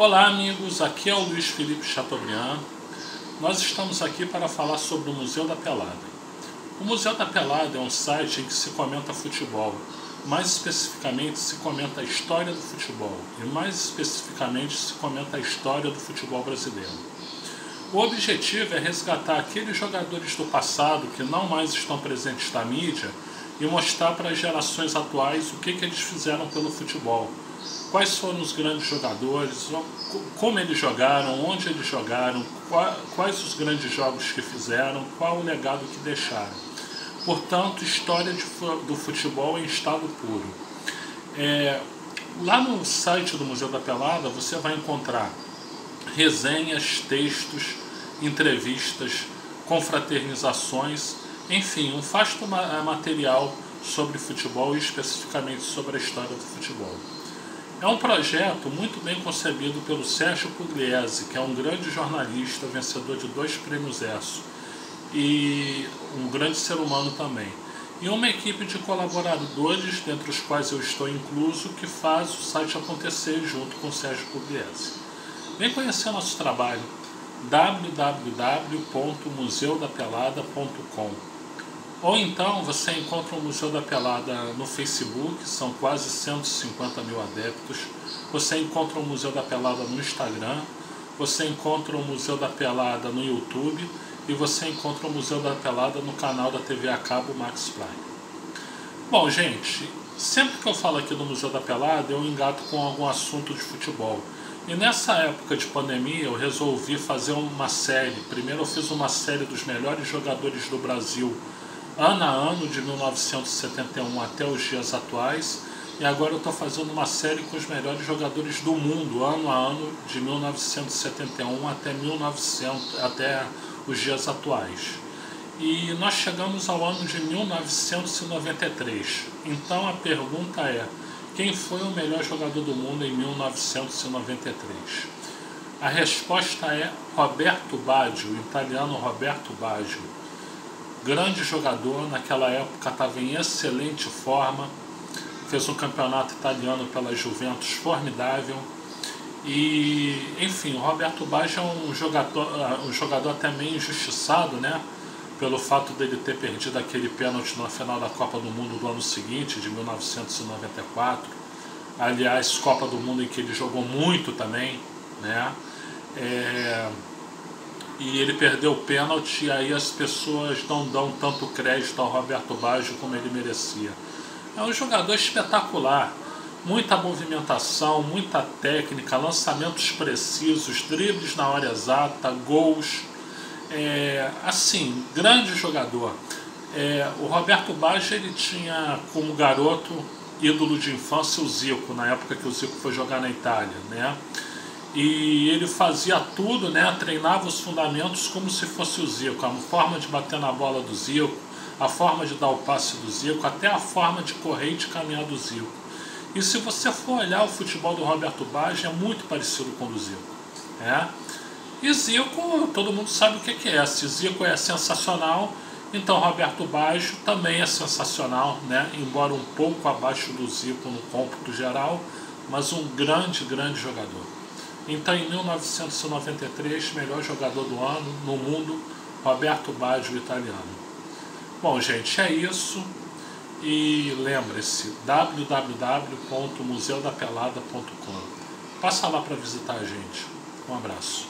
Olá amigos, aqui é o Luiz Felipe Chateaubriand. Nós estamos aqui para falar sobre o Museu da Pelada. O Museu da Pelada é um site em que se comenta futebol, mais especificamente se comenta a história do futebol e mais especificamente se comenta a história do futebol brasileiro. O objetivo é resgatar aqueles jogadores do passado que não mais estão presentes na mídia e mostrar para as gerações atuais o que, que eles fizeram pelo futebol quais foram os grandes jogadores, como eles jogaram, onde eles jogaram, quais os grandes jogos que fizeram, qual o legado que deixaram. Portanto, história de, do futebol em estado puro. É, lá no site do Museu da Pelada você vai encontrar resenhas, textos, entrevistas, confraternizações, enfim, um vasto material sobre futebol e especificamente sobre a história do futebol. É um projeto muito bem concebido pelo Sérgio Pugliese, que é um grande jornalista, vencedor de dois prêmios ESSO, e um grande ser humano também. E uma equipe de colaboradores, dentre os quais eu estou incluso, que faz o site acontecer junto com o Sérgio Pugliese. Vem conhecer nosso trabalho www.museudapelada.com ou então você encontra o Museu da Pelada no Facebook, são quase 150 mil adeptos. Você encontra o Museu da Pelada no Instagram, você encontra o Museu da Pelada no YouTube e você encontra o Museu da Pelada no canal da TV a cabo Max Prime. Bom, gente, sempre que eu falo aqui do Museu da Pelada, eu engato com algum assunto de futebol. E nessa época de pandemia, eu resolvi fazer uma série. Primeiro, eu fiz uma série dos melhores jogadores do Brasil ano a ano, de 1971 até os dias atuais. E agora eu estou fazendo uma série com os melhores jogadores do mundo, ano a ano, de 1971 até, 1900, até os dias atuais. E nós chegamos ao ano de 1993. Então a pergunta é: quem foi o melhor jogador do mundo em 1993? A resposta é Roberto Baggio, o italiano Roberto Baggio grande jogador, naquela época estava em excelente forma, fez um campeonato italiano pela Juventus formidável. E, enfim, o Roberto Baggio é um jogador, ah, um jogador até meio injustiçado, né? Pelo fato dele ter perdido aquele pênalti na final da Copa do Mundo do ano seguinte, de 1994. Aliás, Copa do Mundo em que ele jogou muito também, né? É, e ele perdeu o pênalti aí as pessoas não dão tanto crédito ao Roberto Baggio como ele merecia. É um jogador espetacular, muita movimentação, muita técnica, lançamentos precisos, dribles na hora exata, gols. É, assim, grande jogador. É, o Roberto Baggio ele tinha como garoto ídolo de infância o Zico, na época que o Zico foi jogar na Itália, né? E ele fazia tudo, né, treinava os fundamentos como se fosse o Zico, a forma de bater na bola do Zico, a forma de dar o passe do Zico, até a forma de correr e de caminhar do Zico. E se você for olhar o futebol do Roberto Baggio, é muito parecido com o do Zico. Né? E Zico, todo mundo sabe o que é. Se Zico é sensacional, então Roberto Baggio também é sensacional, né? embora um pouco abaixo do Zico no cômputo geral, mas um grande, grande jogador. Então, em 1993, melhor jogador do ano no mundo, Roberto Baggio, italiano. Bom, gente, é isso. E lembre-se, www.museudapelada.com. Passa lá para visitar a gente. Um abraço.